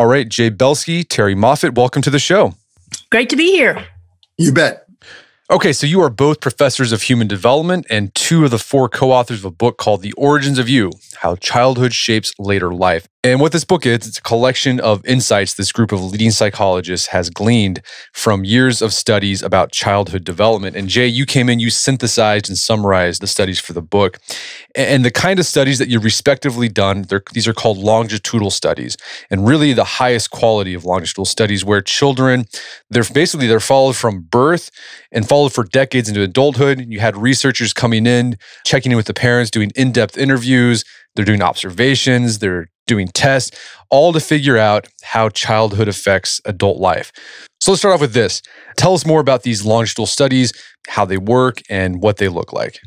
All right, Jay Belsky, Terrie Moffitt, welcome to the show. Great to be here. You bet. Okay, so you are both professors of human development and two of the four co authors of a book called The Origins of You How Childhood Shapes Later Life. And what this book is, it's a collection of insights this group of leading psychologists has gleaned from years of studies about childhood development. And Jay, you came in, you synthesized and summarized the studies for the book. And the kind of studies that you've respectively done, these are called longitudinal studies. And really the highest quality of longitudinal studies where children, they're basically they're followed from birth and followed for decades into adulthood. You had researchers coming in, checking in with the parents, doing in-depth interviews, they're doing observations, they're doing tests, all to figure out how childhood affects adult life. So let's start off with this. Tell us more about these longitudinal studies, how they work, and what they look like.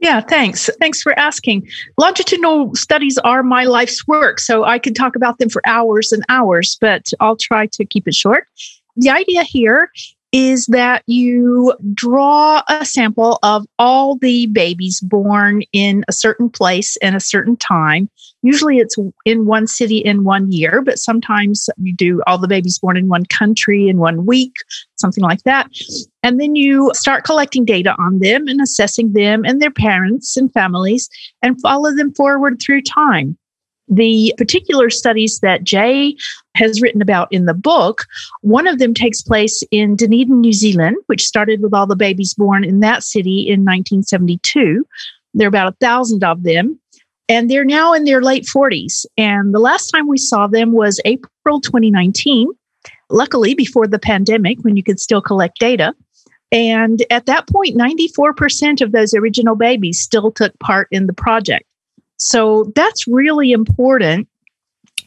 Yeah, thanks. Thanks for asking. Longitudinal studies are my life's work, so I could talk about them for hours and hours, but I'll try to keep it short. The idea here is that you draw a sample of all the babies born in a certain place in a certain time. Usually it's in one city in one year, but sometimes you do all the babies born in one country in one week, something like that. And then you start collecting data on them and assessing them and their parents and families and follow them forward through time. The particular studies that Jay has written about in the book, one of them takes place in Dunedin, New Zealand, which started with all the babies born in that city in 1972. There are about a thousand of them, and they're now in their late 40s. And the last time we saw them was April 2019, luckily before the pandemic when you could still collect data. And at that point, 94% of those original babies still took part in the project. So that's really important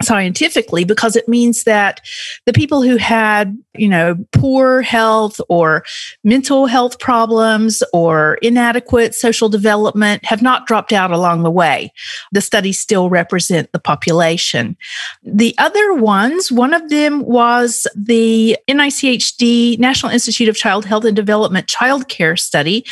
scientifically because it means that the people who had you know poor health or mental health problems or inadequate social development have not dropped out along the way. The studies still represent the population. The other ones one of them was the NICHD National Institute of Child Health and Development child care study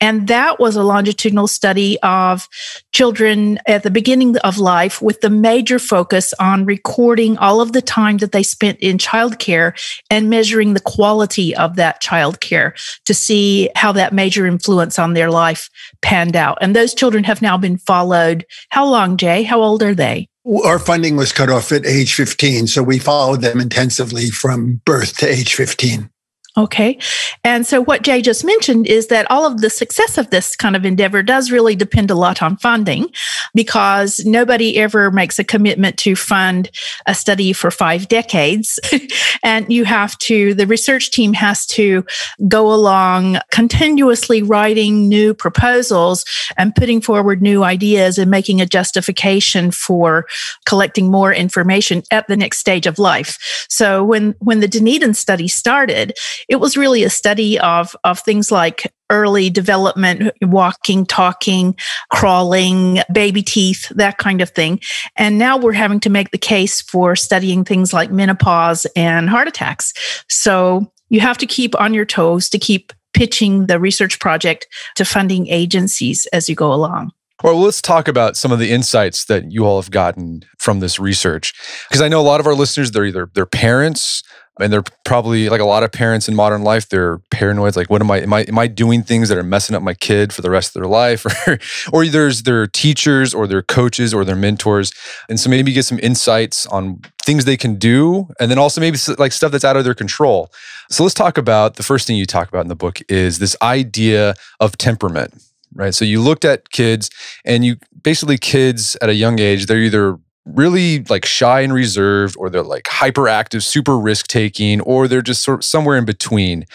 and that was a longitudinal study of children at the beginning of life with the major focus on recording all of the time that they spent in childcare and measuring the quality of that childcare to see how that major influence on their life panned out. And those children have now been followed. How long, Jay? How old are they? Our funding was cut off at age 15. So we followed them intensively from birth to age 15. Okay. And so what Jay just mentioned is that all of the success of this kind of endeavor does really depend a lot on funding because nobody ever makes a commitment to fund a study for five decades. and you have to, the research team has to go along continuously writing new proposals and putting forward new ideas and making a justification for collecting more information at the next stage of life. So when, when the Dunedin study started, it was really a study of, of things like early development, walking, talking, crawling, baby teeth, that kind of thing. And now we're having to make the case for studying things like menopause and heart attacks. So you have to keep on your toes to keep pitching the research project to funding agencies as you go along. Well, let's talk about some of the insights that you all have gotten from this research. Because I know a lot of our listeners, they're either their parents and they're probably like a lot of parents in modern life they're paranoid like what am i am i am i doing things that are messing up my kid for the rest of their life? Or or there's their teachers or their coaches or their mentors. And so maybe get some insights on things they can do and then also maybe like stuff that's out of their control. So let's talk about the first thing you talk about in the book is this idea of temperament right? So you looked at kids and you basically kids at a young age they're either really like shy and reserved or they're like hyperactive super risk taking or they're just sort of somewhere in between.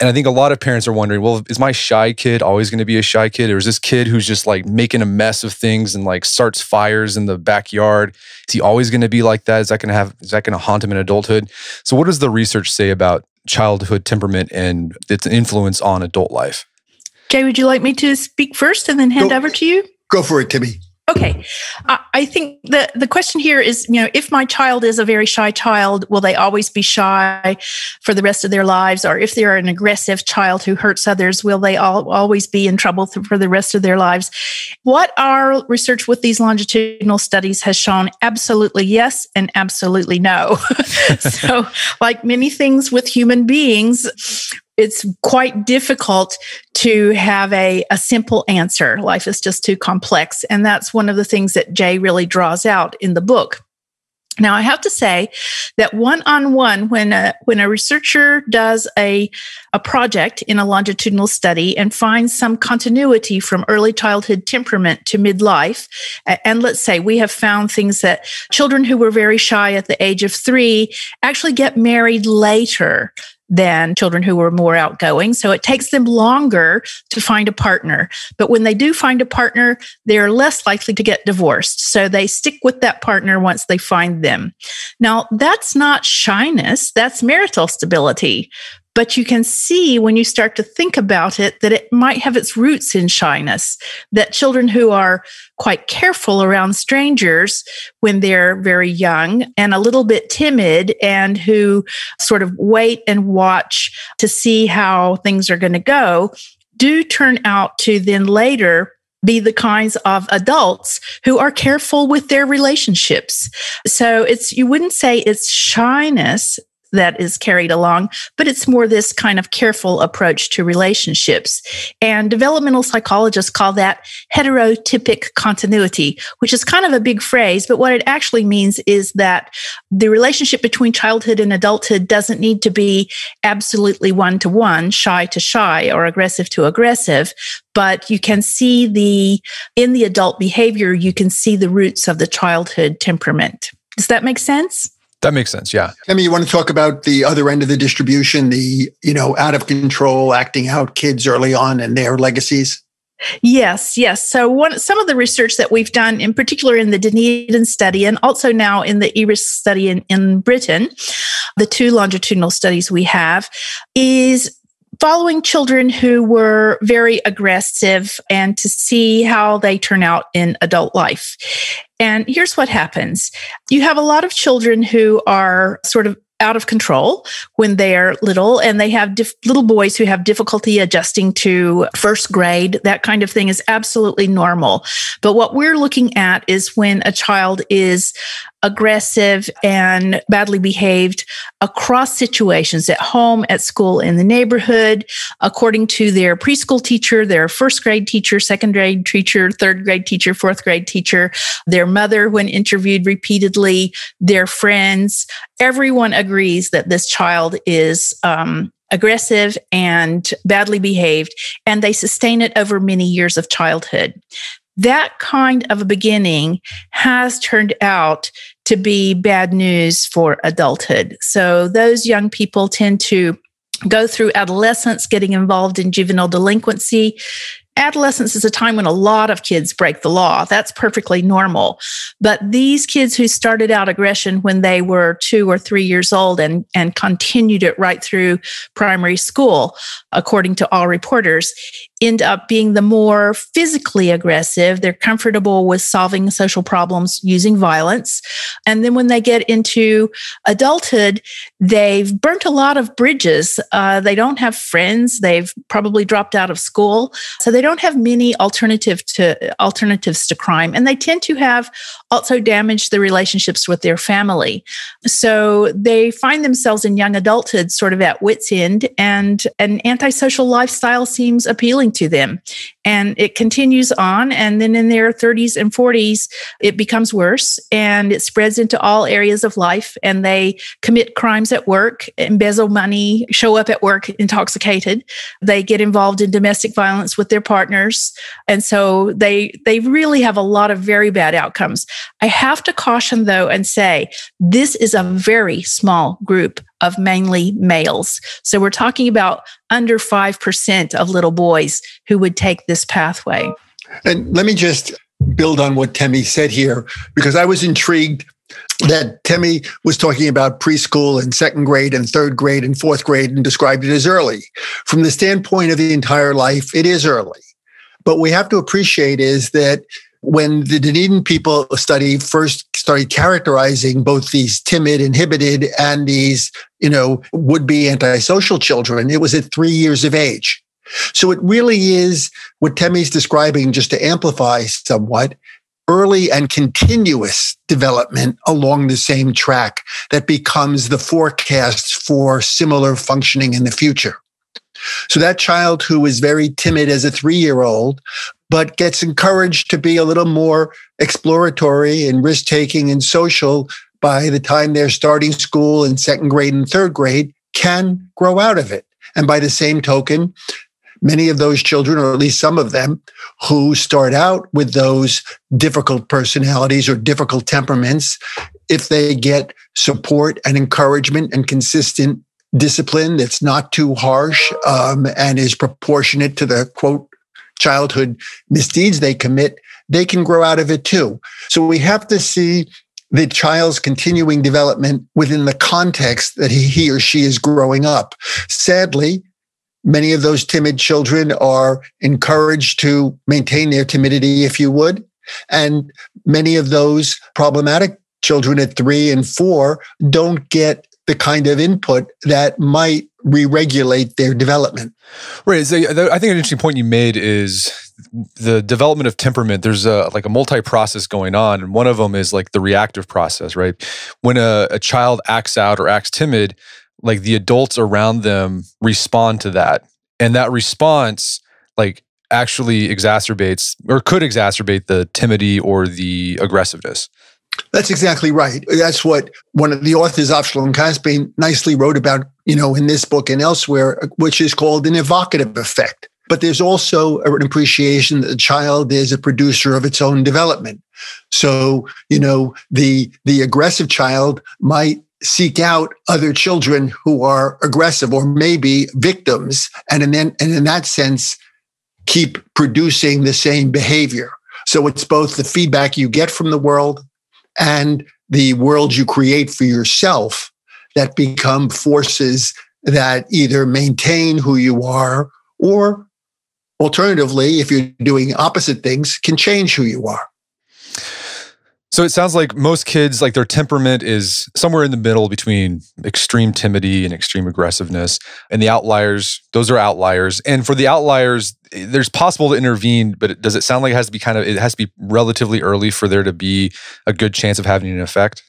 And i think a lot of parents are wondering well is my shy kid always going to be a shy kid? Or is this kid who's just like making a mess of things and like starts fires in the backyard is he always going to be like that? Is that going to have is that going to haunt him in adulthood? So what does the research say about childhood temperament and its influence on adult life? Jay would you like me to speak first and then hand go, over to you? Go for it timmy Okay. I think the, the question here is, you know, if my child is a very shy child, will they always be shy for the rest of their lives? Or if they're an aggressive child who hurts others, will they all, always be in trouble for the rest of their lives? What our research with these longitudinal studies has shown absolutely yes and absolutely no. so, like many things with human beings, it's quite difficult to have a, a simple answer. Life is just too complex. And that's one of the things that Jay really draws out in the book. Now, I have to say that one on one, when a, when a researcher does a, a project in a longitudinal study and finds some continuity from early childhood temperament to midlife, and let's say we have found things that children who were very shy at the age of three actually get married later than children who were more outgoing. So it takes them longer to find a partner. But when they do find a partner, they're less likely to get divorced. So they stick with that partner once they find them. Now, that's not shyness, that's marital stability. But you can see when you start to think about it that it might have its roots in shyness, that children who are quite careful around strangers when they're very young and a little bit timid and who sort of wait and watch to see how things are going to go do turn out to then later be the kinds of adults who are careful with their relationships. So it's, you wouldn't say it's shyness that is carried along, but it's more this kind of careful approach to relationships. And developmental psychologists call that heterotypic continuity, which is kind of a big phrase, but what it actually means is that the relationship between childhood and adulthood doesn't need to be absolutely one to one, shy to shy, or aggressive to aggressive, but you can see the, in the adult behavior, you can see the roots of the childhood temperament. Does that make sense? That makes sense. Yeah. I mean, you want to talk about the other end of the distribution, the, you know, out of control, acting out kids early on and their legacies? Yes, yes. So one some of the research that we've done, in particular in the Dunedin study, and also now in the E-Risk study in, in Britain, the two longitudinal studies we have, is following children who were very aggressive and to see how they turn out in adult life. And here's what happens. You have a lot of children who are sort of out of control when they're little and they have dif- little boys who have difficulty adjusting to first grade. That kind of thing is absolutely normal. But what we're looking at is when a child is aggressive and badly behaved across situations at home, at school, in the neighborhood, according to their preschool teacher, their first grade teacher, second grade teacher, third grade teacher, fourth grade teacher, their mother, when interviewed repeatedly, their friends. Everyone agrees that this child is um, aggressive and badly behaved, and they sustain it over many years of childhood that kind of a beginning has turned out to be bad news for adulthood. So those young people tend to go through adolescence, getting involved in juvenile delinquency, adolescence is a time when a lot of kids break the law. That's perfectly normal. But these kids who started out aggression when they were two or three years old and, and continued it right through primary school, according to all reporters, end up being the more physically aggressive. They're comfortable with solving social problems using violence. And then when they get into adulthood, they've burnt a lot of bridges. Uh, they don't have friends. They've probably dropped out of school. So they don't have many alternative to alternatives to crime. And they tend to have also damaged the relationships with their family. So they find themselves in young adulthood sort of at wits end and an antisocial lifestyle seems appealing to them. And it continues on. And then in their 30s and 40s, it becomes worse and it spreads into all areas of life. And they commit crimes at work, embezzle money, show up at work intoxicated. They get involved in domestic violence with their partners. And so they, they really have a lot of very bad outcomes. I have to caution though and say this is a very small group of mainly males. So we're talking about under 5% of little boys who would take this pathway. And let me just build on what Temi said here, because I was intrigued that Temi was talking about preschool and second grade and third grade and fourth grade and described it as early. From the standpoint of the entire life, it is early. But we have to appreciate is that when the Dunedin people study first started characterizing both these timid, inhibited, and these, you know, would be antisocial children, it was at three years of age. So it really is what Temi's describing, just to amplify somewhat, early and continuous development along the same track that becomes the forecast for similar functioning in the future. So that child who is very timid as a three year old, but gets encouraged to be a little more exploratory and risk taking and social by the time they're starting school in second grade and third grade can grow out of it. And by the same token, many of those children, or at least some of them, who start out with those difficult personalities or difficult temperaments, if they get support and encouragement and consistent discipline that's not too harsh um, and is proportionate to the quote childhood misdeeds they commit, they can grow out of it too. So we have to see the child's continuing development within the context that he, he or she is growing up. Sadly, many of those timid children are encouraged to maintain their timidity, if you would. And many of those problematic children at three and four don't get the kind of input that might re-regulate their development. Right. So I think an interesting point you made is the development of temperament. There's a like a multi-process going on, and one of them is like the reactive process. Right. When a, a child acts out or acts timid, like the adults around them respond to that, and that response like actually exacerbates or could exacerbate the timidity or the aggressiveness. That's exactly right. That's what one of the authors, Avshalom Caspi, nicely wrote about, you know, in this book and elsewhere, which is called an evocative effect. But there's also an appreciation that the child is a producer of its own development. So, you know, the the aggressive child might seek out other children who are aggressive or maybe victims, and in then and in that sense, keep producing the same behavior. So it's both the feedback you get from the world and the world you create for yourself that become forces that either maintain who you are or alternatively, if you're doing opposite things, can change who you are. So it sounds like most kids, like their temperament is somewhere in the middle between extreme timidity and extreme aggressiveness. And the outliers, those are outliers. And for the outliers, there's possible to intervene, but does it sound like it has to be kind of, it has to be relatively early for there to be a good chance of having an effect?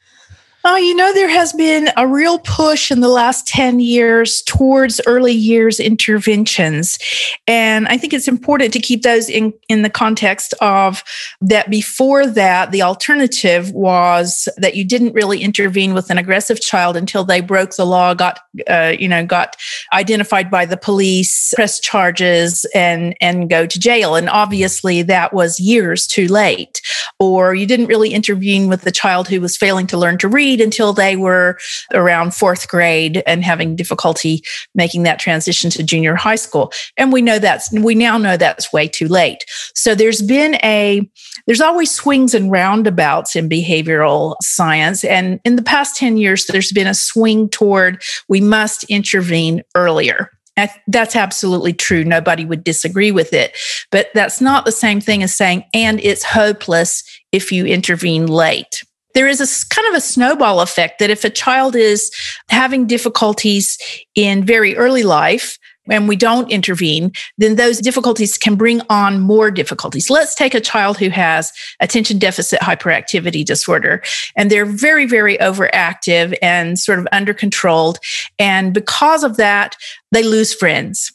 Oh, you know, there has been a real push in the last 10 years towards early years interventions. And I think it's important to keep those in, in the context of that before that, the alternative was that you didn't really intervene with an aggressive child until they broke the law, got, uh, you know, got identified by the police, press charges, and, and go to jail. And obviously that was years too late. Or you didn't really intervene with the child who was failing to learn to read until they were around fourth grade and having difficulty making that transition to junior high school. And we know that's, we now know that's way too late. So there's been a, there's always swings and roundabouts in behavioral science. And in the past 10 years, there's been a swing toward we must intervene earlier. That's absolutely true. Nobody would disagree with it. But that's not the same thing as saying, and it's hopeless if you intervene late there is a kind of a snowball effect that if a child is having difficulties in very early life, and we don't intervene, then those difficulties can bring on more difficulties. Let's take a child who has attention deficit hyperactivity disorder, and they're very, very overactive and sort of under controlled. And because of that, they lose friends.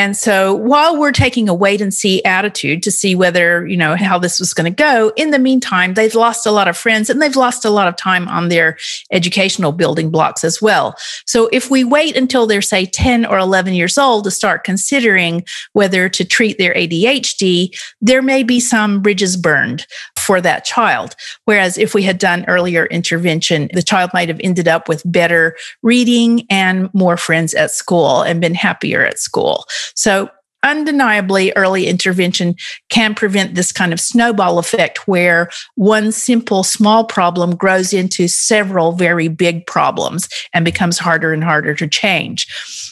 And so while we're taking a wait and see attitude to see whether, you know, how this was going to go, in the meantime, they've lost a lot of friends and they've lost a lot of time on their educational building blocks as well. So if we wait until they're, say, 10 or 11 years old to start considering whether to treat their ADHD, there may be some bridges burned for that child. Whereas if we had done earlier intervention, the child might have ended up with better reading and more friends at school and been happier at school. So undeniably early intervention can prevent this kind of snowball effect where one simple small problem grows into several very big problems and becomes harder and harder to change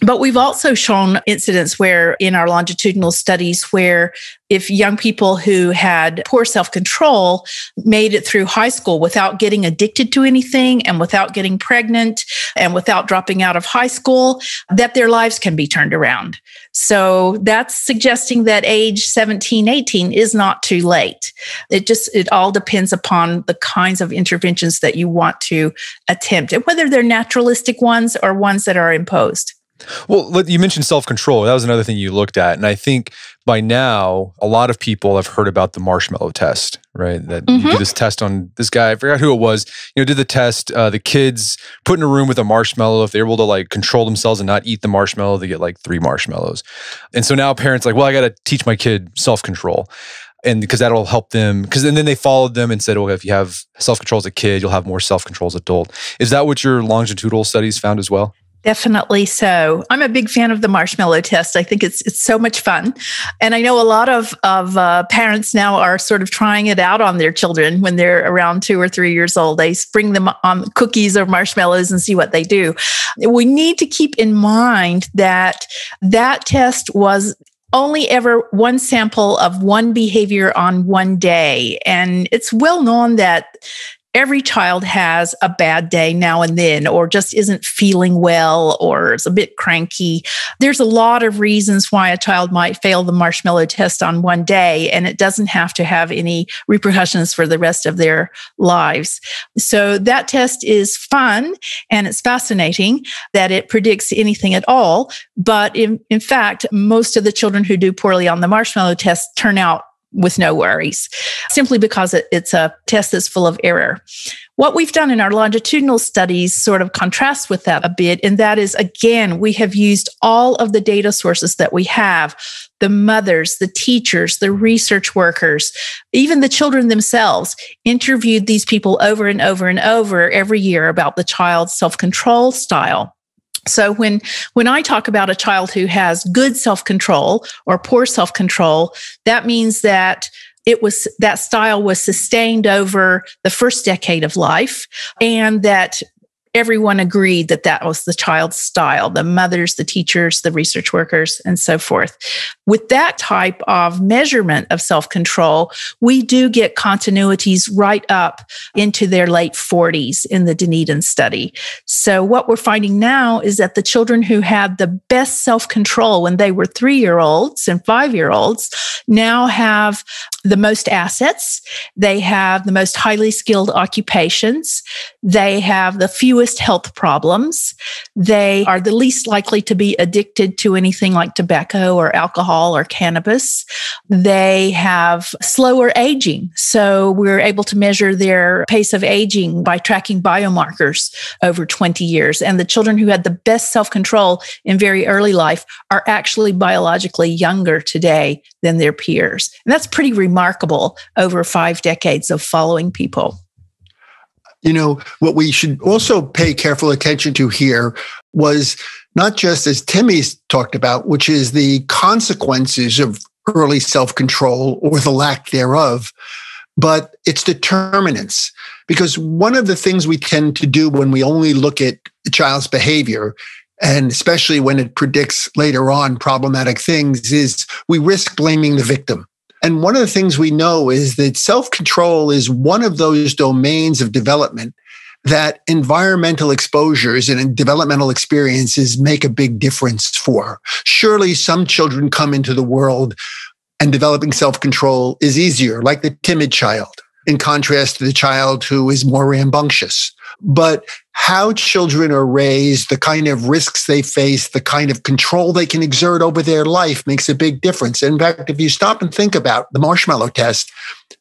but we've also shown incidents where in our longitudinal studies where if young people who had poor self control made it through high school without getting addicted to anything and without getting pregnant and without dropping out of high school, that their lives can be turned around. So that's suggesting that age 17, 18 is not too late. It just, it all depends upon the kinds of interventions that you want to attempt and whether they're naturalistic ones or ones that are imposed. Well, you mentioned self control. That was another thing you looked at. And I think by now, a lot of people have heard about the marshmallow test, right? That mm-hmm. you do this test on this guy, I forgot who it was, you know, did the test. Uh, the kids put in a room with a marshmallow. If they're able to like control themselves and not eat the marshmallow, they get like three marshmallows. And so now parents like, well, I got to teach my kid self control and because that'll help them because and then they followed them and said well if you have self-control as a kid you'll have more self-control as adult is that what your longitudinal studies found as well Definitely so. I'm a big fan of the marshmallow test. I think it's it's so much fun, and I know a lot of of uh, parents now are sort of trying it out on their children when they're around two or three years old. They spring them on cookies or marshmallows and see what they do. We need to keep in mind that that test was only ever one sample of one behavior on one day. And it's well known that every child has a bad day now and then, or just isn't feeling well, or is a bit cranky. There's a lot of reasons why a child might fail the marshmallow test on one day, and it doesn't have to have any repercussions for the rest of their lives. So that test is fun and it's fascinating that it predicts anything at all. But in, in fact, most of the children who do poorly on the marshmallow test turn out with no worries, simply because it, it's a test that's full of error. What we've done in our longitudinal studies sort of contrasts with that a bit, and that is again, we have used all of the data sources that we have the mothers, the teachers, the research workers, even the children themselves, interviewed these people over and over and over every year about the child's self control style. So when when I talk about a child who has good self-control or poor self-control, that means that it was that style was sustained over the first decade of life and that everyone agreed that that was the child's style the mothers, the teachers, the research workers, and so forth. With that type of measurement of self control, we do get continuities right up into their late 40s in the Dunedin study. So, what we're finding now is that the children who had the best self control when they were three year olds and five year olds now have the most assets, they have the most highly skilled occupations, they have the fewest fewest health problems. They are the least likely to be addicted to anything like tobacco or alcohol or cannabis. They have slower aging. So we're able to measure their pace of aging by tracking biomarkers over 20 years. And the children who had the best self control in very early life are actually biologically younger today than their peers. And that's pretty remarkable over five decades of following people. You know, what we should also pay careful attention to here was not just as Timmy's talked about, which is the consequences of early self control or the lack thereof, but its determinants. Because one of the things we tend to do when we only look at a child's behavior, and especially when it predicts later on problematic things, is we risk blaming the victim. And one of the things we know is that self control is one of those domains of development that environmental exposures and developmental experiences make a big difference for. Surely some children come into the world and developing self control is easier, like the timid child, in contrast to the child who is more rambunctious. But how children are raised, the kind of risks they face, the kind of control they can exert over their life makes a big difference. In fact, if you stop and think about the marshmallow test,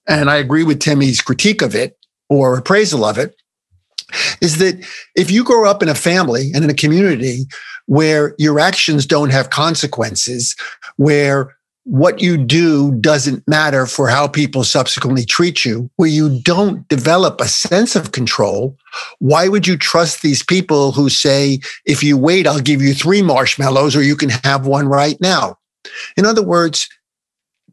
and I agree with Timmy's critique of it or appraisal of it, is that if you grow up in a family and in a community where your actions don't have consequences, where what you do doesn't matter for how people subsequently treat you, where you don't develop a sense of control, why would you trust these people who say, if you wait, I'll give you three marshmallows or you can have one right now? In other words,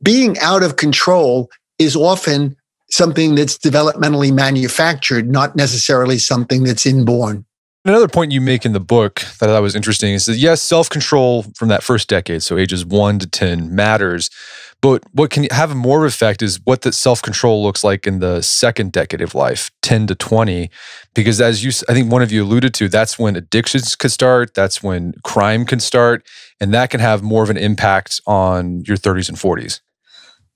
being out of control is often something that's developmentally manufactured, not necessarily something that's inborn. Another point you make in the book that I thought was interesting is that yes, self control from that first decade, so ages one to 10, matters. But what can have more effect is what the self control looks like in the second decade of life, 10 to 20. Because as you, I think one of you alluded to, that's when addictions could start, that's when crime can start, and that can have more of an impact on your 30s and 40s.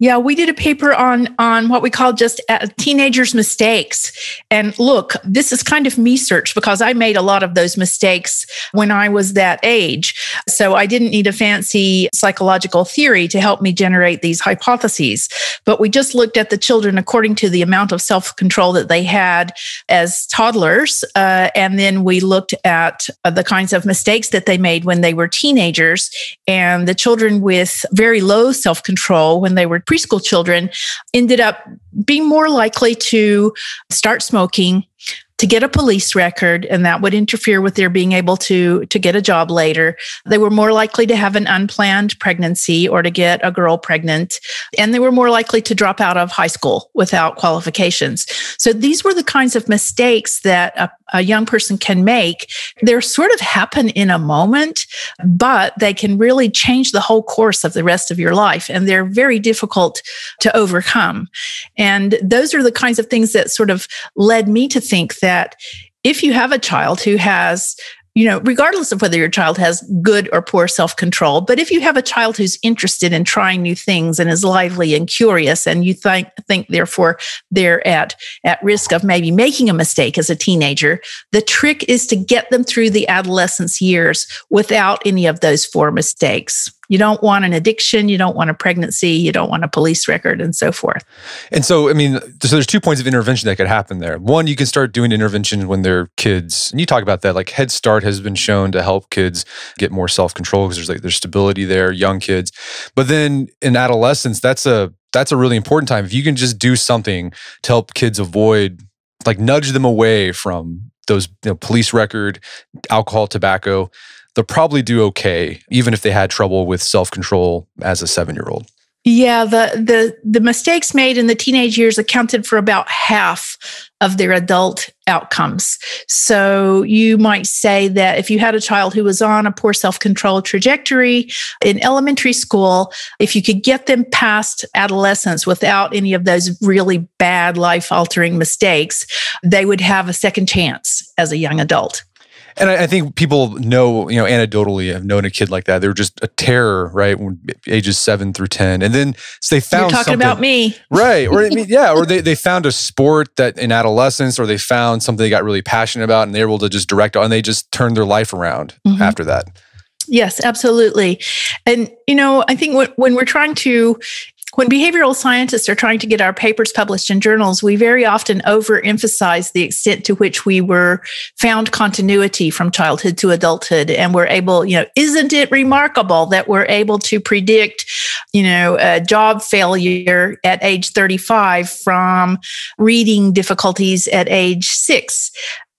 Yeah, we did a paper on on what we call just uh, teenagers' mistakes. And look, this is kind of me search because I made a lot of those mistakes when I was that age. So I didn't need a fancy psychological theory to help me generate these hypotheses. But we just looked at the children according to the amount of self control that they had as toddlers, uh, and then we looked at uh, the kinds of mistakes that they made when they were teenagers, and the children with very low self control when they were preschool children ended up being more likely to start smoking to get a police record and that would interfere with their being able to to get a job later. They were more likely to have an unplanned pregnancy or to get a girl pregnant and they were more likely to drop out of high school without qualifications. So these were the kinds of mistakes that a, a young person can make. They're sort of happen in a moment but they can really change the whole course of the rest of your life and they're very difficult to overcome. And those are the kinds of things that sort of led me to think that if you have a child who has you know, regardless of whether your child has good or poor self control, but if you have a child who's interested in trying new things and is lively and curious, and you think, think therefore they're at, at risk of maybe making a mistake as a teenager, the trick is to get them through the adolescence years without any of those four mistakes. You don't want an addiction, you don't want a pregnancy, you don't want a police record, and so forth. And so, I mean, so there's two points of intervention that could happen there. One, you can start doing intervention when they're kids, and you talk about that. Like Head Start has been shown to help kids get more self control because there's like there's stability there, young kids. But then in adolescence, that's a that's a really important time. If you can just do something to help kids avoid, like nudge them away from those you know, police record, alcohol, tobacco, they'll probably do okay, even if they had trouble with self control as a seven year old. Yeah, the the the mistakes made in the teenage years accounted for about half of their adult outcomes. So you might say that if you had a child who was on a poor self-control trajectory in elementary school, if you could get them past adolescence without any of those really bad life-altering mistakes, they would have a second chance as a young adult. And I, I, think people know, you know, anecdotally have known a kid like that. They were just a terror, right? When ages seven through 10. And then so they found You're talking about me. Right. Or, I mean, yeah. Or they, they found a sport that in adolescence, or they found something they got really passionate about and they were able to just direct and they just turned their life around mm-hmm. after that. Yes, absolutely. And, you know, I think when we're trying to when behavioral scientists are trying to get our papers published in journals, we very often overemphasize the extent to which we were found continuity from childhood to adulthood. And we're able, you know, isn't it remarkable that we're able to predict, you know, a job failure at age 35 from reading difficulties at age six?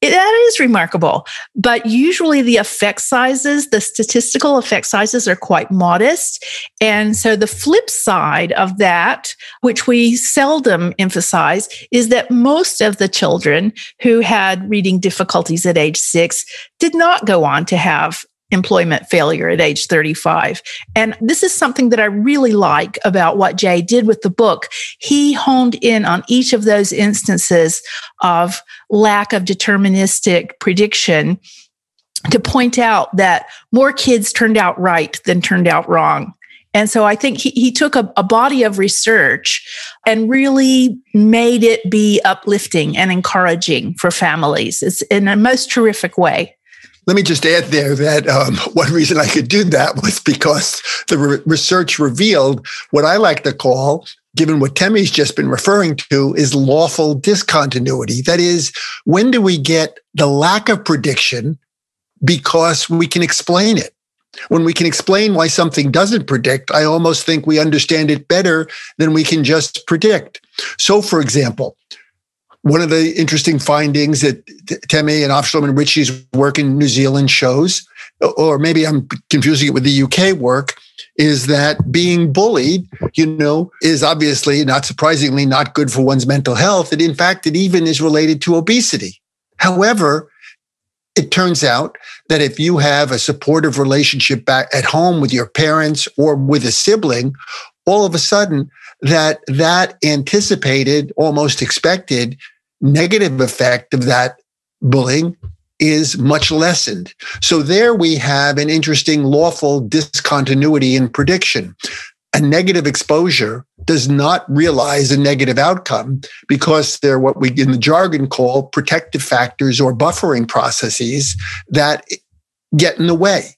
That is remarkable. But usually the effect sizes, the statistical effect sizes are quite modest. And so the flip side of that, which we seldom emphasize, is that most of the children who had reading difficulties at age six did not go on to have employment failure at age 35. And this is something that I really like about what Jay did with the book. He honed in on each of those instances of lack of deterministic prediction to point out that more kids turned out right than turned out wrong. And so I think he, he took a, a body of research and really made it be uplifting and encouraging for families. It's in a most terrific way. Let me just add there that um, one reason I could do that was because the re- research revealed what I like to call, given what Temi's just been referring to, is lawful discontinuity. That is, when do we get the lack of prediction because we can explain it? When we can explain why something doesn't predict, I almost think we understand it better than we can just predict. So, for example, one of the interesting findings that Temi and Avshalom and Richie's work in New Zealand shows, or maybe I'm confusing it with the UK work, is that being bullied, you know, is obviously not surprisingly not good for one's mental health. And in fact, it even is related to obesity. However, it turns out that if you have a supportive relationship back at home with your parents or with a sibling, all of a sudden that that anticipated, almost expected negative effect of that bullying is much lessened. So there we have an interesting lawful discontinuity in prediction. A negative exposure does not realize a negative outcome because they're what we in the jargon call protective factors or buffering processes that get in the way.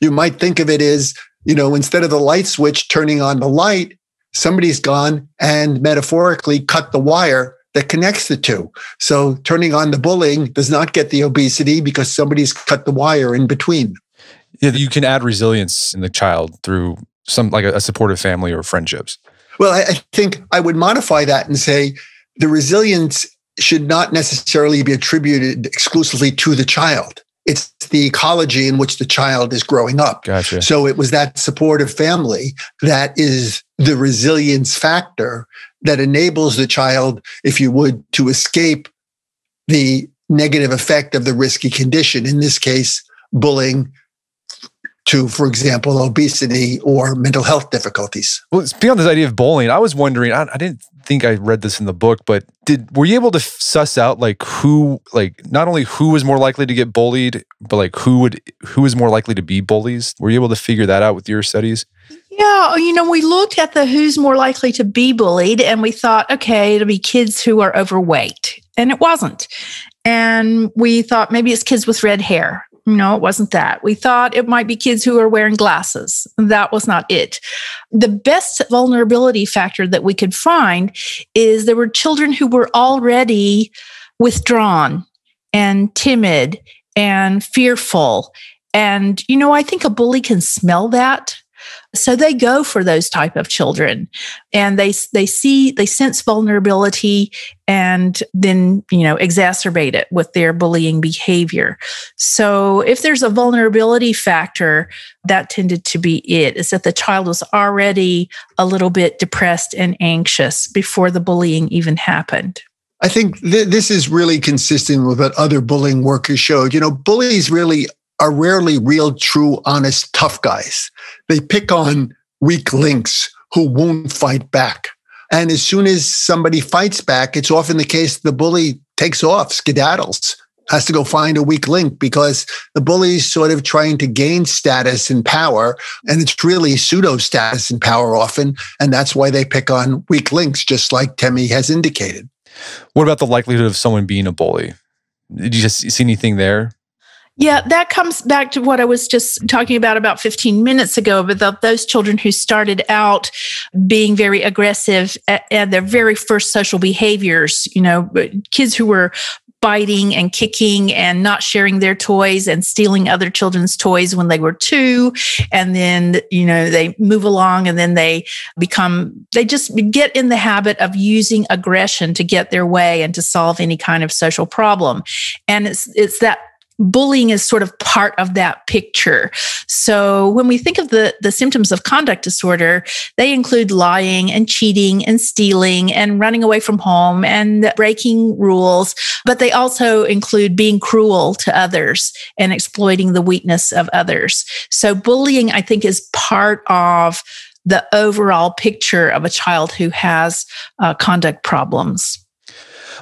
You might think of it as, you know, instead of the light switch turning on the light, somebody's gone and metaphorically cut the wire that connects the two. So turning on the bullying does not get the obesity because somebody's cut the wire in between. Yeah, you can add resilience in the child through some like a, supportive family or friendships. Well, I, I think I would modify that and say the resilience should not necessarily be attributed exclusively to the child. It's the ecology in which the child is growing up. Gotcha. So it was that supportive family that is the resilience factor that enables the child, if you would, to escape the negative effect of the risky condition. In this case, bullying to, for example, obesity or mental health difficulties. Well, beyond this idea of bullying, I was wondering, I, I, didn't think I read this in the book, but did were you able to suss out like who like not only who was more likely to get bullied, but like who would who is more likely to be bullies? Were you able to figure that out with your studies? Yeah, oh, you know, we looked at the who's more likely to be bullied and we thought, okay, it'll be kids who are overweight. And it wasn't. And we thought maybe it's kids with red hair. No, it wasn't that. We thought it might be kids who are wearing glasses. That was not it. The best vulnerability factor that we could find is there were children who were already withdrawn and timid and fearful. And, you know, I think a bully can smell that so they go for those type of children and they they see they sense vulnerability and then you know exacerbate it with their bullying behavior so if there's a vulnerability factor that tended to be it is that the child was already a little bit depressed and anxious before the bullying even happened I think th- this is really consistent with what other bullying workers showed. You know, bullies really are rarely real, true, honest, tough guys. They pick on weak links who won't fight back. And as soon as somebody fights back, it's often the case the bully takes off, skedaddles, has to go find a weak link because the bully's sort of trying to gain status and power. And it's really pseudo status and power often. And that's why they pick on weak links, just like Temi has indicated. What about the likelihood of someone being a bully? Did you just see anything there? Yeah, that comes back to what I was just talking about about 15 minutes ago about those children who started out being very aggressive at, at, their very first social behaviors, you know, uh, kids who were biting and kicking and not sharing their toys and stealing other children's toys when they were two. And then, you know, they move along and then they become, they just get in the habit of using aggression to get their way and to solve any kind of social problem. And it's, it's that bullying is sort of part of that picture. So when we think of the, the symptoms of conduct disorder, they include lying and cheating and stealing and running away from home and breaking rules, but they also include being cruel to others and exploiting the weakness of others. So bullying, I think, is part of the overall picture of a child who has uh, conduct problems.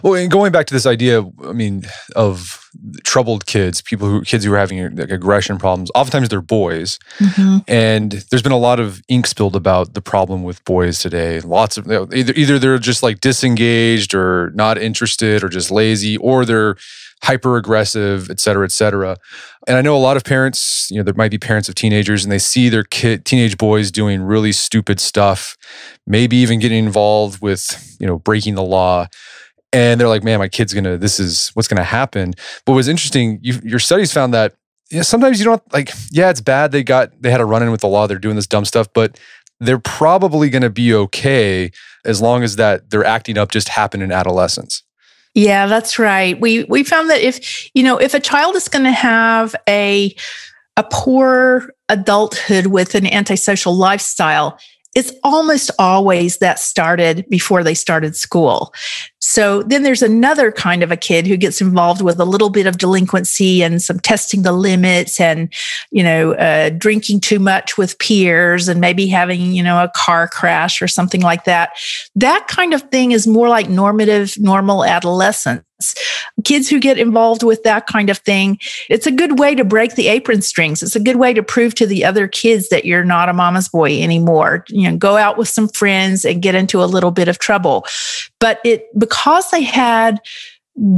Well, and going back to this idea, I mean, of troubled kids, people who kids who are having like aggression problems. Oftentimes they're boys, mm-hmm. and there's been a lot of ink spilled about the problem with boys today. Lots of you know, either either they're just like disengaged or not interested or just lazy, or they're hyper aggressive, et cetera, et cetera. And I know a lot of parents, you know, there might be parents of teenagers and they see their kid, teenage boys doing really stupid stuff, maybe even getting involved with, you know, breaking the law and they're like, man, my kid's gonna, this is what's gonna happen. But what's interesting, you, your studies found that you know, sometimes you don't like, yeah, it's bad. They got, they had a run in with the law. They're doing this dumb stuff, but they're probably gonna be okay as long as that they're acting up just happened in adolescence. Yeah, that's right. We we found that if you know if a child is going to have a a poor adulthood with an antisocial lifestyle, it's almost always that started before they started school. So then there's another kind of a kid who gets involved with a little bit of delinquency and some testing the limits and, you know, uh, drinking too much with peers and maybe having, you know, a car crash or something like that. That kind of thing is more like normative, normal adolescence kids who get involved with that kind of thing, it's a good way to break the apron strings. It's a good way to prove to the other kids that you're not a mama's boy anymore. You know, go out with some friends and get into a little bit of trouble. But it because they had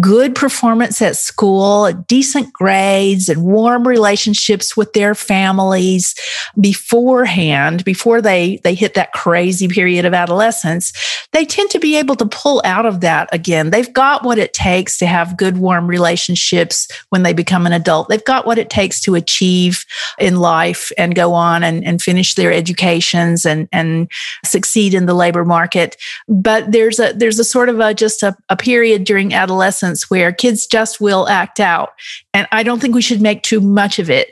good performance at school, decent grades, and warm relationships with their families beforehand, before they, they hit that crazy period of adolescence, they tend to be able to pull out of that again. They've got what it takes to have good, warm relationships when they become an adult. They've got what it takes to achieve in life and go on and, and finish their educations and, and succeed in the labor market. But there's a there's a sort of a just a, a period during adolescence adolescence where kids just will act out. And I don't think we should make too much of it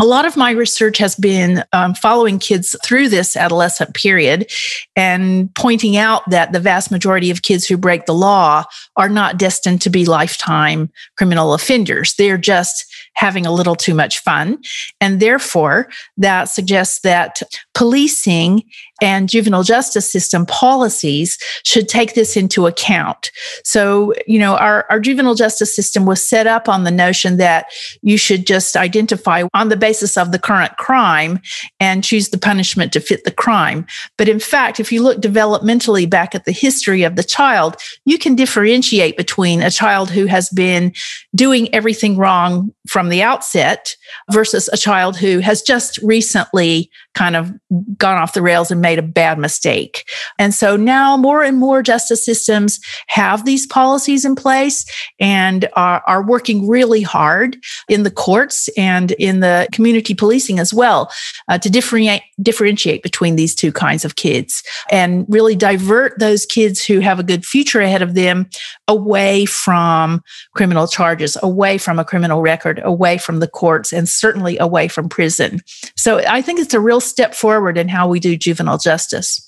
a lot of my research has been um, following kids through this adolescent period and pointing out that the vast majority of kids who break the law are not destined to be lifetime criminal offenders. They're just having a little too much fun. And therefore, that suggests that policing and juvenile justice system policies should take this into account. So, you know, our, our juvenile justice system was set up on the notion that you should just identify on the basis of the current crime and choose the punishment to fit the crime. But in fact, if you look developmentally back at the history of the child, you can differentiate between a child who has been doing everything wrong from the outset versus a child who has just recently kind of gone off the rails and made a bad mistake. And so now more and more justice systems have these policies in place and are, are working really hard in the courts and in the community policing as well uh, to differentiate, differentiate between these two kinds of kids and really divert those kids who have a good future ahead of them away from criminal charges, away from a criminal record, away from the courts, and certainly away from prison. So I think it's a real step forward in how we do juvenile justice.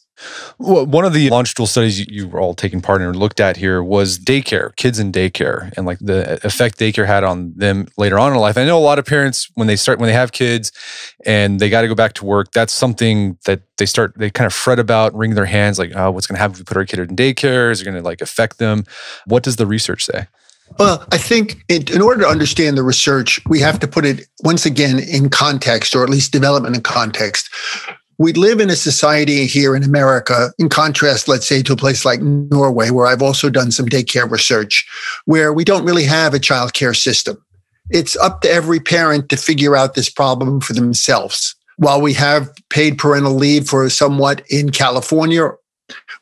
Well, one of the longitudinal studies you, were all taking part in or looked at here was daycare, kids in daycare, and like the effect daycare had on them later on in life. I know a lot of parents when they start when they have kids and they got to go back to work, that's something that they start they kind of fret about, wring their hands, like, oh, what's going to happen if we put our kid in daycare? Is it going to like affect them? What does the research say? Well, I think it, in order to understand the research, we have to put it once again in context, or at least development in context. We live in a society here in America, in contrast, let's say, to a place like Norway, where I've also done some daycare research, where we don't really have a child care system. It's up to every parent to figure out this problem for themselves. While we have paid parental leave for somewhat in California,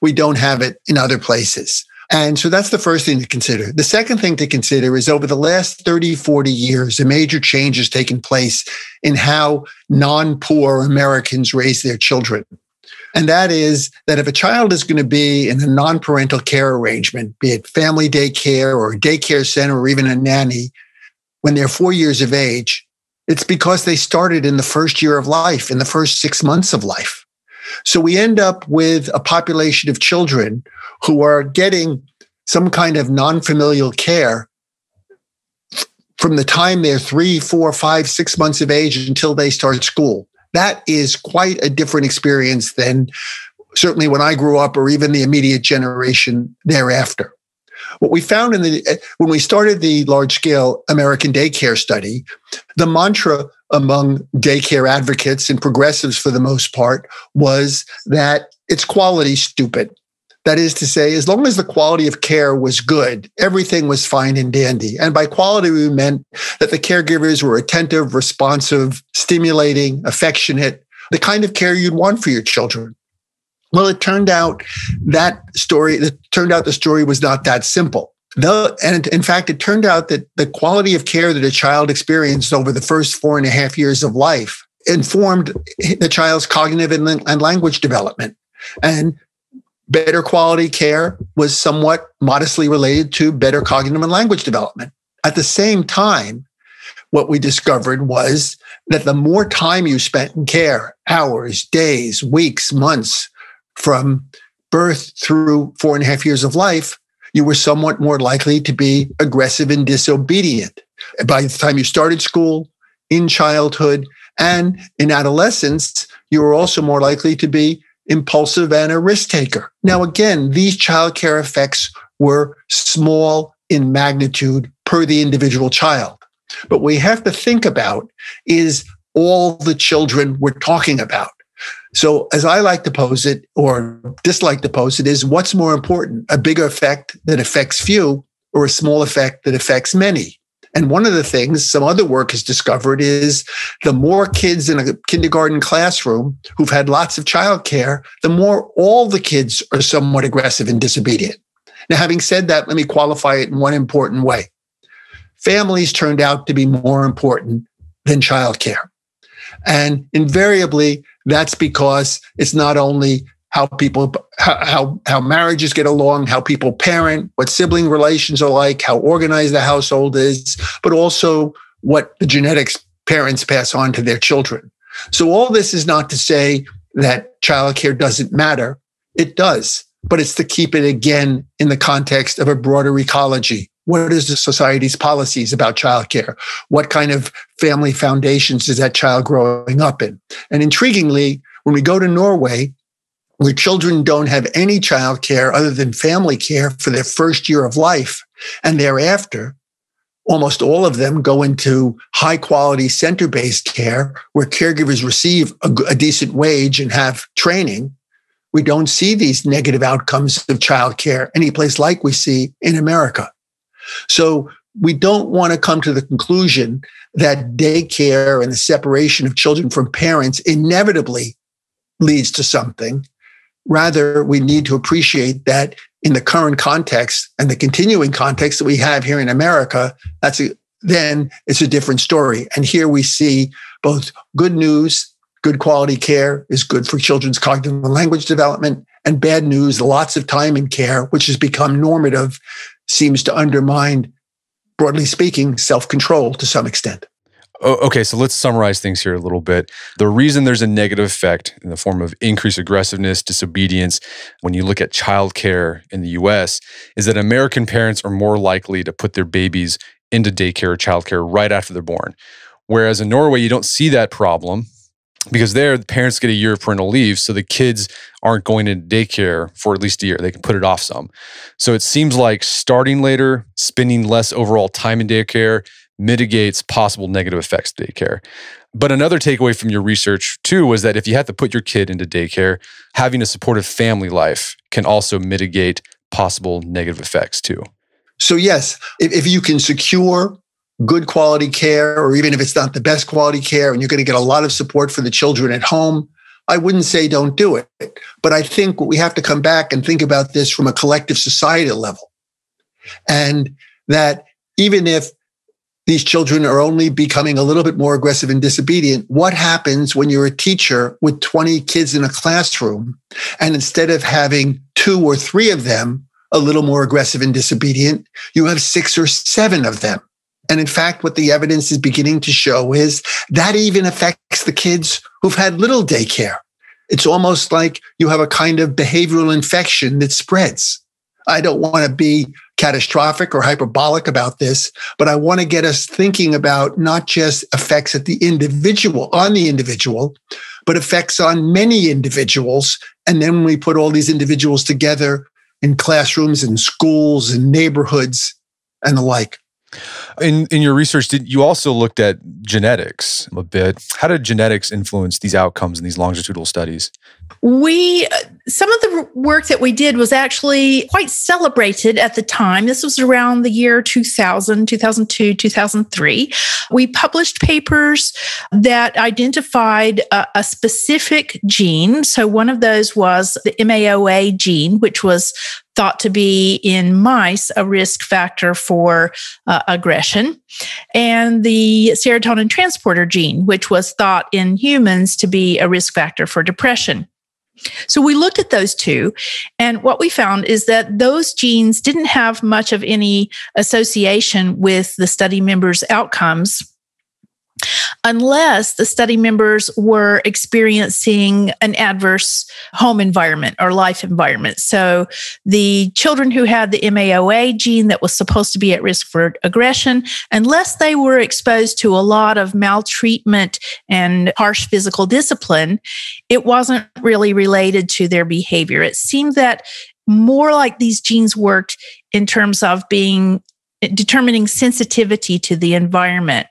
we don't have it in other places. And so that's the first thing to consider. The second thing to consider is over the last 30, 40 years, a major change has taken place in how non poor Americans raise their children. And that is that if a child is going to be in a non parental care arrangement, be it family daycare or a daycare center or even a nanny, when they're four years of age, it's because they started in the first year of life, in the first six months of life. So we end up with a population of children who are getting some kind of non familial care from the time they're three, four, five, six months of age until they start school. That is quite a different experience than certainly when I grew up or even the immediate generation thereafter. What we found in the eh, when we started the large scale American daycare study, the mantra among daycare advocates and progressives for the most part was that it's quality stupid. That is to say, as long as the quality of care was good, everything was fine and dandy. And by quality, we meant that the caregivers were attentive, responsive, stimulating, affectionate, the kind of care you'd want for your children. Well, it turned out that story, it turned out the story was not that simple. The, and in fact, it turned out that the quality of care that a child experienced over the first four and a half years of life informed the child's cognitive and, and language development. And better quality care was somewhat modestly related to better cognitive and language development. At the same time, what we discovered was that the more time you spent in care, hours, days, weeks, months, from birth through four and a half years of life, you were somewhat more likely to be aggressive and disobedient. By the time you started school, in childhood, and in adolescence, you were also more likely to be impulsive and a risk taker. Now, again, these childcare effects were small in magnitude per the individual child. But we have to think about is all the children we're talking about. So, as I like to pose it or dislike to pose it, is what's more important, a bigger effect that affects few or a small effect that affects many? And one of the things some other work has discovered is the more kids in a kindergarten classroom who've had lots of childcare, the more all the kids are somewhat aggressive and disobedient. Now, having said that, let me qualify it in one important way. Families turned out to be more important than childcare. And invariably, that's because it's not only how people how, how, marriages get along, how people parent, what sibling relations are like, how organized the household is, but also what the genetics parents pass on to their children. So all this is not to say that childcare doesn't matter. It does, but it's to keep it again in the context of a broader ecology. What is the society's policies about childcare? What kind of family foundations is that child growing up in? And intriguingly, when we go to Norway, where children don't have any child care other than family care for their first year of life and thereafter, almost all of them go into high quality center based care where caregivers receive a, a, decent wage and have training. We don't see these negative outcomes of childcare anyplace like we see in America. So we don't want to come to the conclusion that daycare and the separation of children from parents inevitably leads to something. Rather, we need to appreciate that in the current context and the continuing context that we have here in America, that's a, then it's a different story. And here we see both good news, good quality care is good for children's cognitive and language development, and bad news, lots of time in care, which has become normative, seems to undermine, broadly speaking, self control to some extent. Okay, so let's summarize things here a little bit. The reason there's a negative effect in the form of increased aggressiveness, disobedience, when you look at childcare in the US, is that American parents are more likely to put their babies into daycare or childcare right after they're born. Whereas in Norway, you don't see that problem because there the parents get a year of parental leave so the kids aren't going to daycare for at least a year they can put it off some so it seems like starting later spending less overall time in daycare mitigates possible negative effects of daycare. But another takeaway from your research, too, was that if you have to put your kid into daycare, having a supportive family life can also mitigate possible negative effects, too. So, yes, if, if you can secure good quality care, or even if it's not the best quality care, and you're going to get a lot of support for the children at home, I wouldn't say don't do it. But I think we have to come back and think about this from a collective societal level. And that even if these children are only becoming a little bit more aggressive and disobedient. What happens when you're a teacher with 20 kids in a classroom and instead of having two or three of them a little more aggressive and disobedient, you have six or seven of them? And in fact, what the evidence is beginning to show is that even affects the kids who've had little daycare. It's almost like you have a kind of behavioral infection that spreads. I don't want to be catastrophic or hyperbolic about this, but I want to get us thinking about not just effects at the individual, on the individual, but effects on many individuals. And then we put all these individuals together in classrooms and schools and neighborhoods and the like. In in your research, did you also looked at genetics a bit? How did genetics influence these outcomes in these longitudinal studies? We some of the work that we did was actually quite celebrated at the time. This was around the year 2000, 2002, 2003. We published papers that identified a, a specific gene. So one of those was the MAOA gene, which was thought to be in mice a risk factor for uh, aggression, and the serotonin transporter gene, which was thought in humans to be a risk factor for depression. So we looked at those two, and what we found is that those genes didn't have much of any association with the study members' outcomes unless the study members were experiencing an adverse home environment or life environment. So the children who had the MAOA gene that was supposed to be at risk for aggression, unless they were exposed to a lot of maltreatment and harsh physical discipline, it wasn't really related to their behavior. It seemed that more like these genes worked in terms of being determining sensitivity to the environment.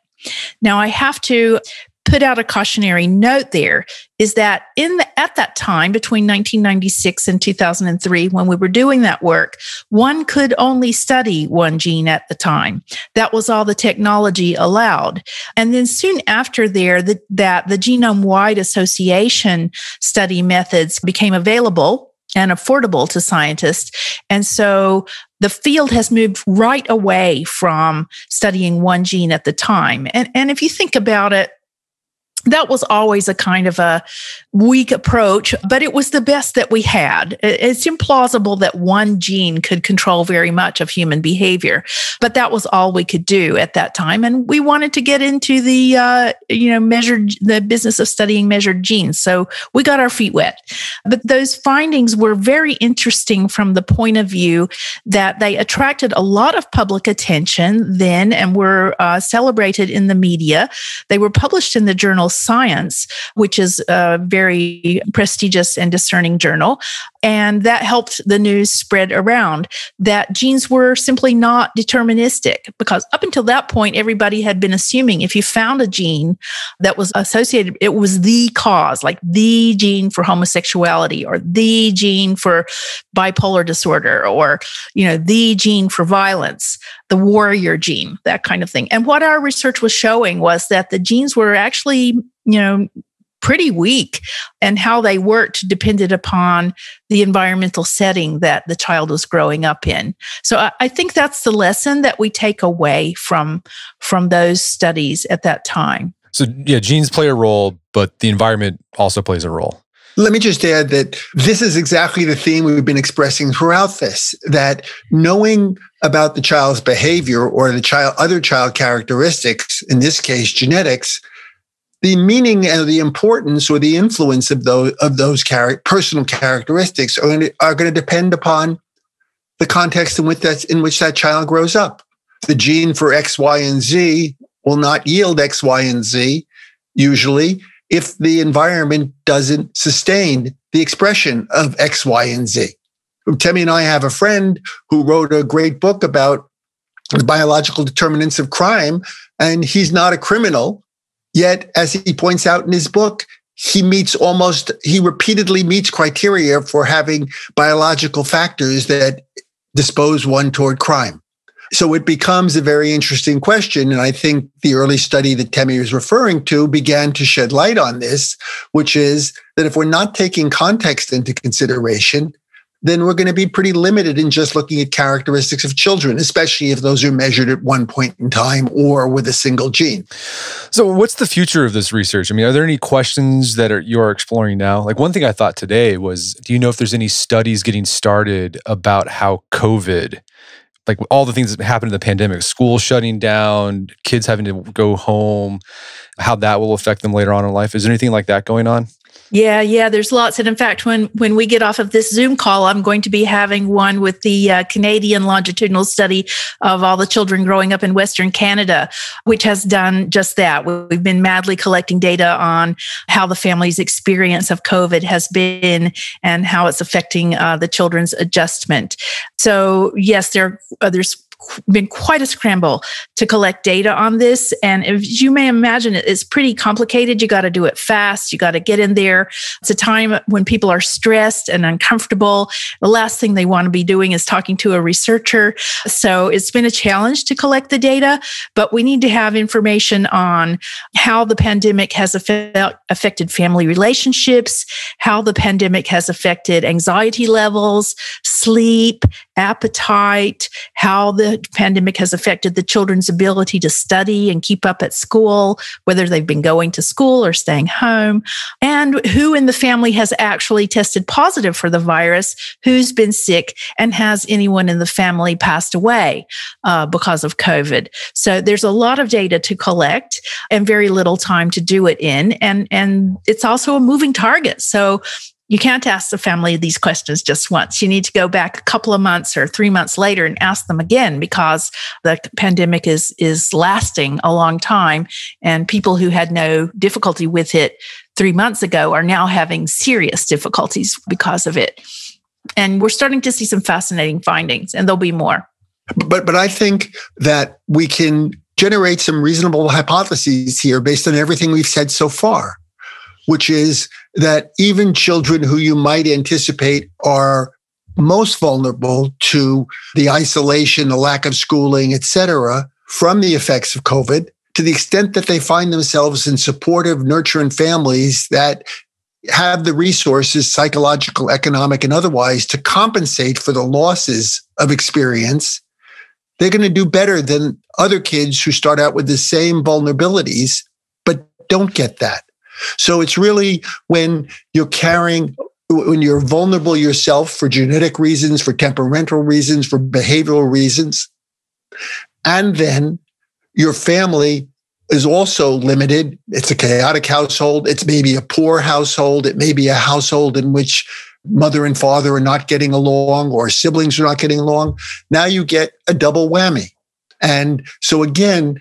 Now, I have to put out a cautionary note there is that in the, at that time between 1996 and 2003 when we were doing that work one could only study one gene at the time that was all the technology allowed and then soon after there the, that the genome wide association study methods became available and affordable to scientists. And so the field has moved right away from studying one gene at the time. And, and if you think about it, that was always a kind of a weak approach, but it was the best that we had. It's implausible that one gene could control very much of human behavior, but that was all we could do at that time. And we wanted to get into the, uh, you know, measured, the business of studying measured genes. So we got our feet wet. But those findings were very interesting from the point of view that they attracted a lot of public attention then and were uh, celebrated in the media. They were published in the journal Science, which is a very prestigious and discerning journal. And that helped the news spread around that genes were simply not deterministic because up until that point, everybody had been assuming if you found a gene that was associated, it was the cause, like the gene for homosexuality or the gene for bipolar disorder or, you know, the gene for violence, the warrior gene, that kind of thing. And what our research was showing was that the genes were actually, you know, pretty weak and how they worked depended upon the environmental setting that the child was growing up in. So I, I, think that's the lesson that we take away from from those studies at that time. So yeah genes play a role but the environment also plays a role. Let me just add that this is exactly the theme we've been expressing throughout this that knowing about the child's behavior or the child other child characteristics in this case genetics the meaning and the importance or the influence of those of those char- personal characteristics are going, to, are going to depend upon the context in which that in which that child grows up. The gene for X, Y, and Z will not yield X, Y, and Z usually if the environment doesn't sustain the expression of X, Y, and Z. Terrie and I have a friend who wrote a great book about the biological determinants of crime, and he's not a criminal Yet, as he points out in his book, he meets almost, he repeatedly meets criteria for having biological factors that dispose one toward crime. So it becomes a very interesting question. And I think the early study that Terrie is referring to began to shed light on this, which is that if we're not taking context into consideration, then we're going to be pretty limited in just looking at characteristics of children, especially if those are measured at one point in time or with a single gene. So, what's the future of this research? I mean, are there any questions that are, you are exploring now? Like, one thing I thought today was do you know if there's any studies getting started about how COVID, like all the things that happened in the pandemic, school shutting down, kids having to go home, how that will affect them later on in life? Is there anything like that going on? Yeah, yeah, there's lots. And in fact, when when we get off of this Zoom call, I'm going to be having one with the uh, Canadian longitudinal study of all the children growing up in Western Canada, which has done just that. We've been madly collecting data on how the family's experience of COVID has been and how it's affecting uh, the children's adjustment. So yes, there uh, there's been quite a scramble to collect data on this. And as you may imagine, it's pretty complicated. You got to do it fast. You got to get in there. It's a time when people are stressed and uncomfortable. The last thing they want to be doing is talking to a researcher. So it's been a challenge to collect the data, but we need to have information on how the pandemic has affected family relationships, how the pandemic has affected anxiety levels, sleep, appetite, how the pandemic has affected the children's ability to study and keep up at school, whether they've been going to school or staying home, and who in the family has actually tested positive for the virus, who's been sick, and has anyone in the family passed away uh, because of COVID. So there's a lot of data to collect and very little time to do it in. And, and it's also a moving target. So you can't ask the family these questions just once. You need to go back a couple of months or three months later and ask them again because the pandemic is is lasting a long time, and people who had no difficulty with it three months ago are now having serious difficulties because of it. And we're starting to see some fascinating findings, and there'll be more. But but I think that we can generate some reasonable hypotheses here based on everything we've said so far, which is that even children who you might anticipate are most vulnerable to the isolation, the lack of schooling, et cetera, from the effects of COVID, to the extent that they find themselves in supportive, nurturing families that have the resources, psychological, economic, and otherwise, to compensate for the losses of experience, they're going to do better than other kids who start out with the same vulnerabilities, but don't get that. So it's really when you're carrying, when you're vulnerable yourself for genetic reasons, for temperamental reasons, for behavioral reasons, and then your family is also limited. It's a chaotic household. It's maybe a poor household. It may be a household in which mother and father are not getting along or siblings are not getting along. Now you get a double whammy. And so again,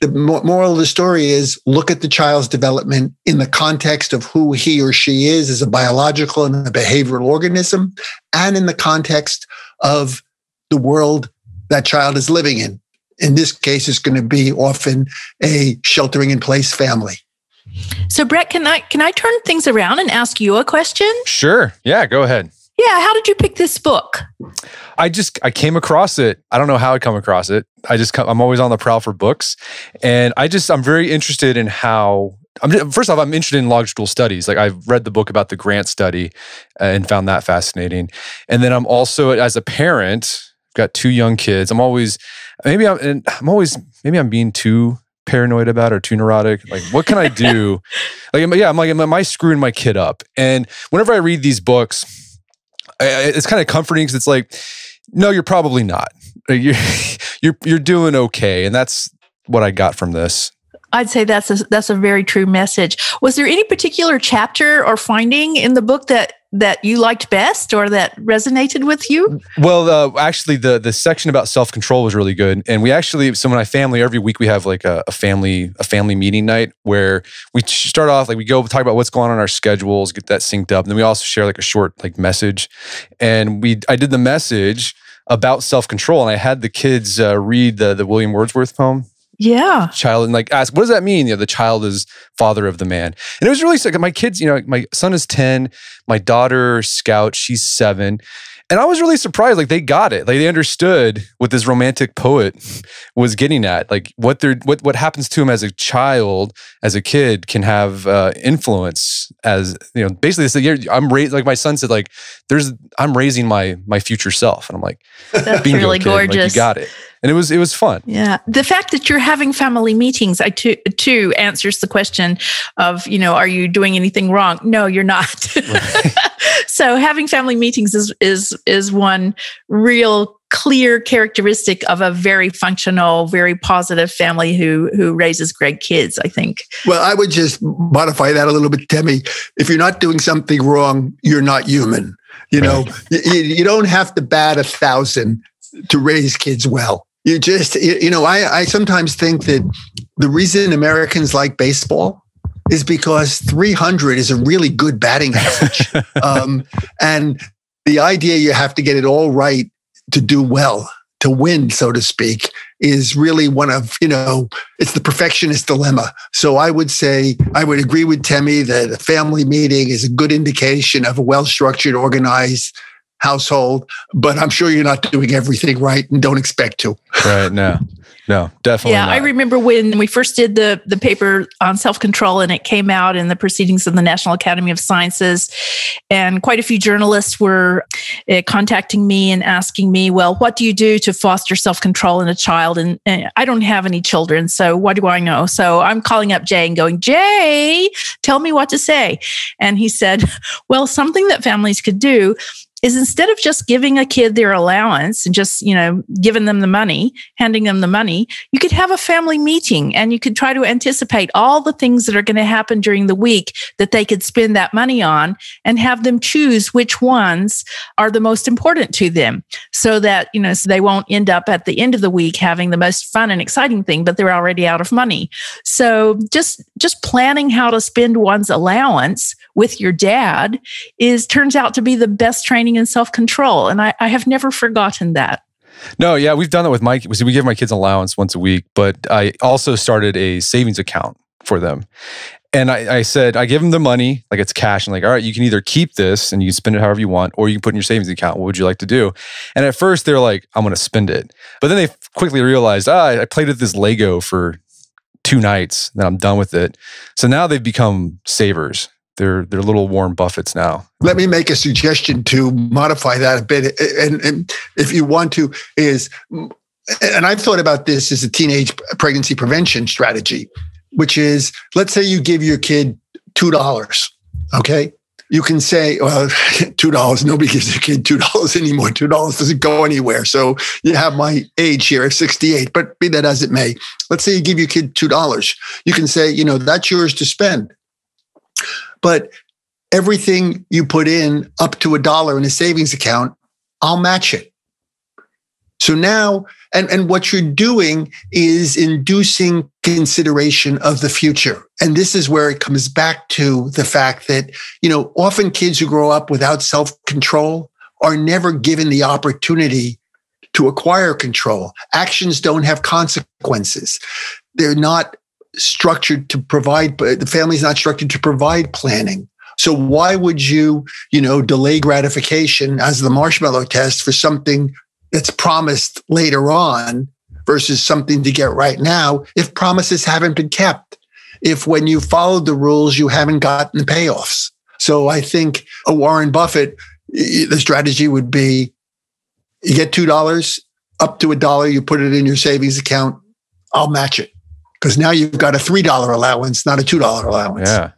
the moral of the story is look at the child's development in the context of who he or she is as a biological and a behavioral organism, and in the context of the world that child is living in. In this case, it's going to be often a sheltering in place family. So, Brett, can I can I turn things around and ask you a question? Sure. Yeah, go ahead. Yeah, how did you pick this book? I just I came across it. I don't know how I come across it. I just come, I'm always on the prowl for books, and I just I'm very interested in how. I'm first off I'm interested in logical studies. Like I've read the book about the Grant study uh, and found that fascinating, and then I'm also as a parent got two young kids. I'm always maybe I'm and I'm always maybe I'm being too paranoid about or too neurotic. Like what can I do? like yeah, I'm like am I screwing my kid up? And whenever I read these books it's kind of comforting because it's like, no, you're probably not. Uh, you're you're you're doing okay, and that's what I got from this. I'd say that's a, that's a very true message. Was there any particular chapter or finding in the book that that you liked best or that resonated with you? Well, uh, actually, the the section about self control was really good, and we actually, so my family every week we have like a, a, family a family meeting night where we start off like we go talk about what's going on in our schedules, get that synced up, and then we also share like a short like message, and we I did the message about self control, and I had the kids uh, read the the William Wordsworth poem yeah. Child and like ask what does that mean? You know the child is father of the man. And it was really sick. My kids you know my son is 10 my daughter scout she's seven. And i was really surprised like they got it. Like they understood what this romantic poet was getting at like what they're what what happens to him as a child as a kid can have uh, influence as you know basically they said i'm raised like my son said like there's i'm raising my my future self. And i'm like that's really kid. gorgeous like, you got it and it was it was fun. Yeah, the fact that you're having family meetings, I too, too answers the question of you know, are you doing anything wrong? No, you're not. Right. so having family meetings is is is one real clear characteristic of a very functional, very positive family who who raises great kids. I think. Well, I would just modify that a little bit, Terrie. If you're not doing something wrong, you're not human. You know, you, you don't have to bat a thousand to raise kids well you just you know I, I sometimes think that the reason americans like baseball is because 300 is a really good batting average. Um, and the idea you have to get it all right to do well to win so to speak is really one of you know it's the perfectionist dilemma. So i would say i would agree with Terrie that a family meeting is a good indication of a well structured organized household, but I'm sure you're not doing everything right and don't expect to. Right. No. No, definitely. Yeah, not. I remember when we first did the the paper on self control, and it came out in the proceedings of the National Academy of Sciences, and quite a few journalists were uh, contacting me and asking me, "Well, what do you do to foster self control in a child?" And, and, I don't have any children, so what do I know? So I'm calling up Jay and going, "Jay, tell me what to say." And he said, "Well, something that families could do." Is instead of just giving a kid their allowance and just, you know, giving them the money, handing them the money, you could have a family meeting and you could try to anticipate all the things that are going to happen during the week that they could spend that money on and have them choose which ones are the most important to them so that, you know, so they won't end up at the end of the week having the most fun and exciting thing, but they're already out of money. So just, just planning how to spend one's allowance with your dad is turns out to be the best training in self control. And I, I have never forgotten that. No, yeah, we've done that with Mike. We give my kids allowance once a week, but I also started a savings account for them. And I, I, said, I give them the money, like it's cash, and like, all right, you can either keep this and you can spend it however you want, or you can put in your savings account. What would you like to do? And at first, they're like, I'm going to spend it. But then they quickly realized, ah, I played with this Lego for two nights, then I'm done with it. So now they've become savers they're they're little Warren Buffetts now. Let me make a suggestion to modify that a bit, and, and if you want to, is and I've thought about this as a teenage pregnancy prevention strategy, which is let's say you give your kid two dollars, okay. You can say, well, two dollars. Nobody gives their kid two dollars anymore. Two dollars doesn't go anywhere. So you have my age here sixty-eight. But be that as it may, let's say you give your kid two dollars. You can say, you know, that's yours to spend but everything you put in up to a dollar in a savings account, I'll match it. So now, and, and what you're doing is inducing consideration of the future. And this is where it comes back to the fact that, you know, often kids who grow up without self control are never given the opportunity to acquire control. Actions don't have consequences. They're not structured to provide, the family's not structured to provide planning. So why would you, you know, delay gratification as the marshmallow test for something that's promised later on versus something to get right now if promises haven't been kept? If when you followed the rules, you haven't gotten the payoffs. So I think a Warren Buffett, the strategy would be you get $2 up to a dollar, you put it in your savings account, I'll match it because now you've got a $3 allowance, not a $2 allowance. Yeah.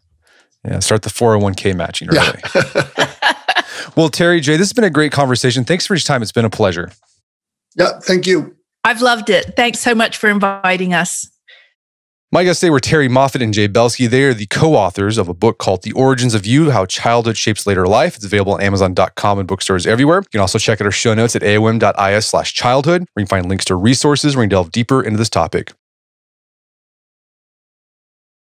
Yeah. Start the 401k matching early. Yeah. well, Terrie J, this has been a great conversation. Thanks for your time. It's been a pleasure. Yeah. Thank you. I've loved it. Thanks so much for inviting us. My guests today were Terrie Moffitt and Jay Belsky. They are the co-authors of a book called The Origins of You, How Childhood Shapes Later Life. It's available on Amazon.com and bookstores everywhere. You can also check out our show notes at aom.is slash childhood, where you can find links to resources where you can delve deeper into this topic.